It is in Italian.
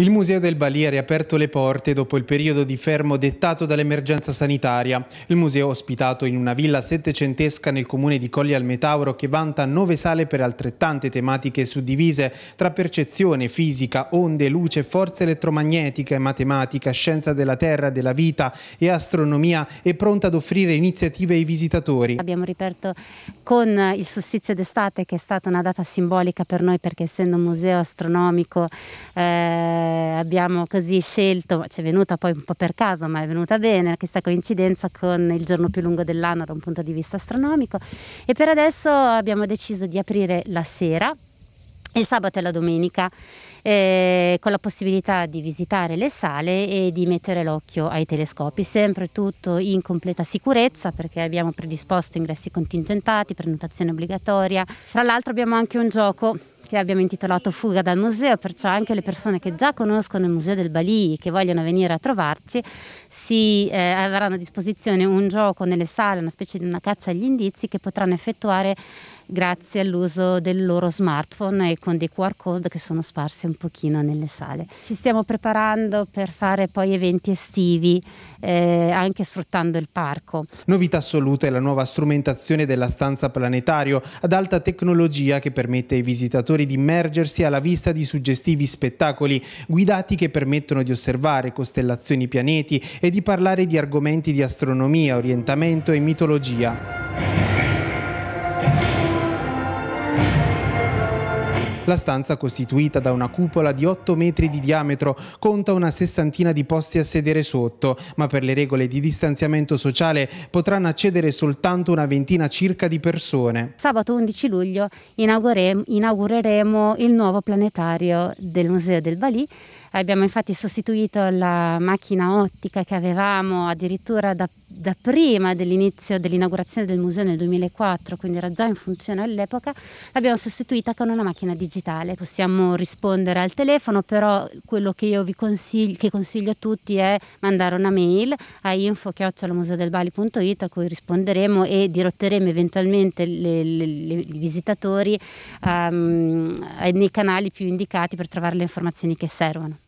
Il Museo del Balì ha riaperto le porte dopo il periodo di fermo dettato dall'emergenza sanitaria. Il museo ospitato in una villa settecentesca nel comune di Colli al Metauro che vanta nove sale per altrettante tematiche suddivise tra percezione, fisica, onde, luce, forze elettromagnetiche, matematica, scienza della terra, della vita e astronomia è pronta ad offrire iniziative ai visitatori. Abbiamo riaperto con il solstizio d'estate che è stata una data simbolica per noi perché essendo un museo astronomico eh, abbiamo così scelto, ci è venuta poi un po' per caso, ma è venuta bene questa coincidenza con il giorno più lungo dell'anno da un punto di vista astronomico e per adesso abbiamo deciso di aprire la sera, il sabato e la domenica. Eh, con la possibilità di visitare le sale e di mettere l'occhio ai telescopi, sempre tutto in completa sicurezza perché abbiamo predisposto ingressi contingentati, prenotazione obbligatoria. Tra l'altro abbiamo anche un gioco che abbiamo intitolato Fuga dal museo, perciò anche le persone che già conoscono il Museo del Balì, che vogliono venire a trovarci, si eh, avranno a disposizione un gioco nelle sale, una specie di una caccia agli indizi che potranno effettuare grazie all'uso del loro smartphone e con dei QR code che sono sparsi un pochino nelle sale. Ci stiamo preparando per fare poi eventi estivi eh, anche sfruttando il parco. Novità assoluta è la nuova strumentazione della stanza planetario ad alta tecnologia che permette ai visitatori di immergersi alla vista di suggestivi spettacoli guidati che permettono di osservare costellazioni pianeti e di parlare di argomenti di astronomia, orientamento e mitologia. La stanza, costituita da una cupola di 8 metri di diametro, conta una sessantina di posti a sedere sotto, ma per le regole di distanziamento sociale potranno accedere soltanto una ventina circa di persone. Sabato 11 luglio inaugureremo il nuovo planetario del Museo del Balì Abbiamo infatti sostituito la macchina ottica che avevamo addirittura da, da prima dell'inizio dell'inaugurazione del museo nel 2004, quindi era già in funzione all'epoca, l'abbiamo sostituita con una macchina digitale. Possiamo rispondere al telefono, però quello che io vi consiglio, che consiglio a tutti è mandare una mail a info-museodelbali.it a cui risponderemo e dirotteremo eventualmente i visitatori um, nei canali più indicati per trovare le informazioni che servono.